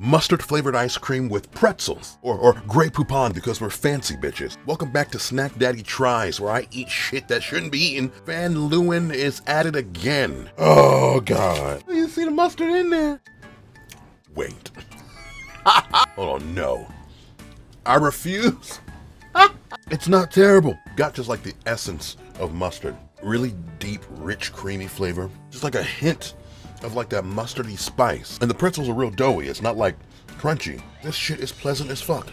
mustard flavored ice cream with pretzels, or, or Grey Poupon because we're fancy bitches. Welcome back to Snack Daddy Tries, where I eat shit that shouldn't be eaten. Van Leeuwen is at it again. Oh, God. Oh, you see the mustard in there? Wait. Hold on, no. I refuse. it's not terrible. Got just like the essence of mustard. Really deep, rich, creamy flavor. Just like a hint of like that mustardy spice. And the pretzels are real doughy. It's not like crunchy. This shit is pleasant as fuck.